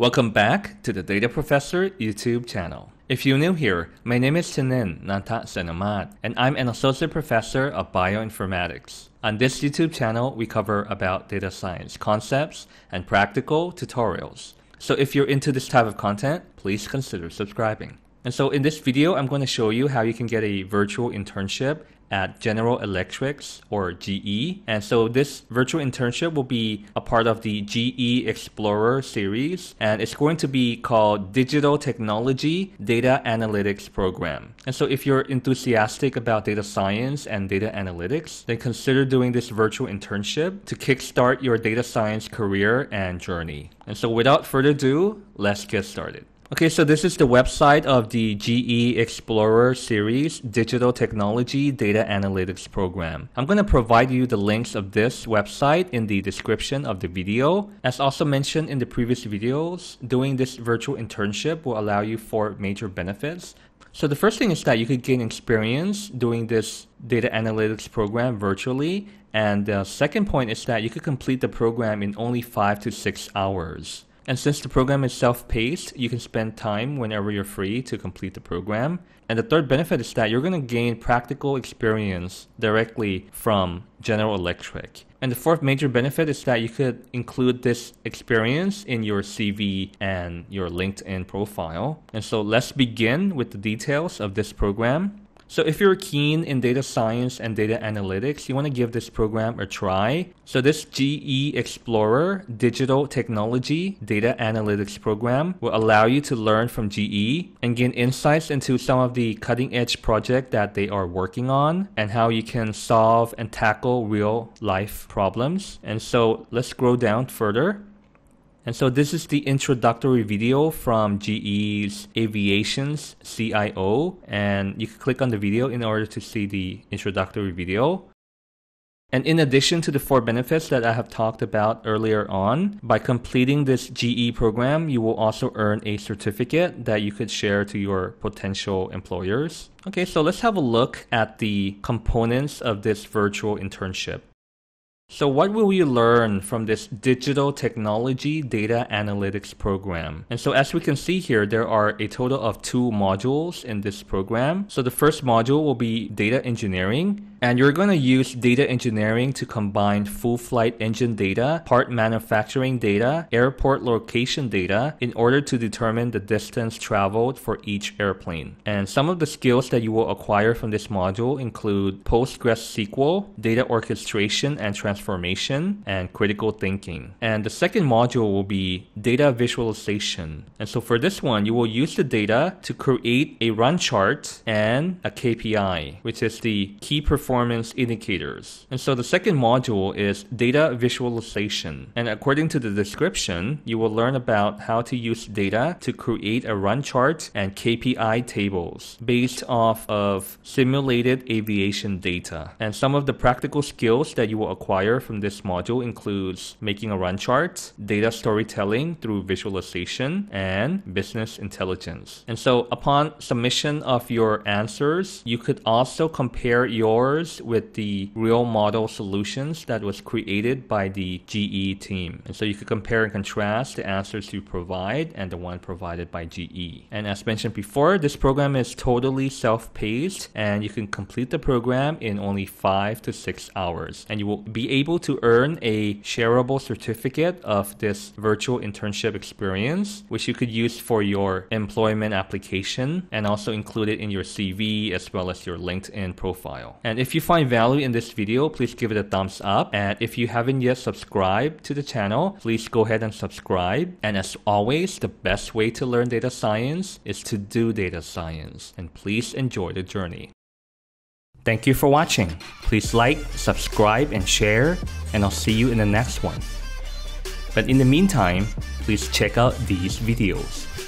Welcome back to the Data Professor YouTube channel. If you're new here, my name is Chanin Nantasenamat, and I'm an Associate Professor of Bioinformatics. On this YouTube channel, we cover about data science concepts and practical tutorials. So if you're into this type of content, please consider subscribing. And so in this video, I'm going to show you how you can get a virtual internship at General Electrics or GE. And so this virtual internship will be a part of the GE Explorer series and it's going to be called Digital Technology Data Analytics Program. And so if you're enthusiastic about data science and data analytics, then consider doing this virtual internship to kickstart your data science career and journey. And so without further ado, let's get started. Okay, so this is the website of the GE Explorer series Digital Technology Data Analytics Program. I'm going to provide you the links of this website in the description of the video. As also mentioned in the previous videos, doing this virtual internship will allow you four major benefits. So the first thing is that you could gain experience doing this data analytics program virtually. And the second point is that you could complete the program in only five to six hours. And since the program is self-paced, you can spend time whenever you're free to complete the program. And the third benefit is that you're going to gain practical experience directly from General Electric. And the fourth major benefit is that you could include this experience in your CV and your LinkedIn profile. And so let's begin with the details of this program. So if you're keen in data science and data analytics, you want to give this program a try. So this GE Explorer Digital Technology Data Analytics program will allow you to learn from GE and gain insights into some of the cutting edge project that they are working on and how you can solve and tackle real life problems. And so let's scroll down further. And so this is the introductory video from GE's Aviation's CIO. And you can click on the video in order to see the introductory video. And in addition to the four benefits that I have talked about earlier on, by completing this GE program, you will also earn a certificate that you could share to your potential employers. Okay, so let's have a look at the components of this virtual internship. So what will we learn from this digital technology data analytics program? And so as we can see here, there are a total of two modules in this program. So the first module will be data engineering and you're going to use data engineering to combine full flight engine data, part manufacturing data, airport location data in order to determine the distance traveled for each airplane. And some of the skills that you will acquire from this module include PostgreSQL, data orchestration and transformation, and critical thinking. And the second module will be data visualization. And so for this one, you will use the data to create a run chart and a KPI, which is the key performance performance indicators. And so the second module is data visualization. And according to the description, you will learn about how to use data to create a run chart and KPI tables based off of simulated aviation data. And some of the practical skills that you will acquire from this module includes making a run chart, data storytelling through visualization, and business intelligence. And so upon submission of your answers, you could also compare with the real model solutions that was created by the GE team. And so you could compare and contrast the answers you provide and the one provided by GE. And as mentioned before, this program is totally self-paced and you can complete the program in only five to six hours. And you will be able to earn a shareable certificate of this virtual internship experience, which you could use for your employment application and also include it in your CV as well as your LinkedIn profile. And if if you find value in this video, please give it a thumbs up. And if you haven't yet subscribed to the channel, please go ahead and subscribe. And as always, the best way to learn data science is to do data science. And please enjoy the journey. Thank you for watching. Please like, subscribe, and share, and I'll see you in the next one. But in the meantime, please check out these videos.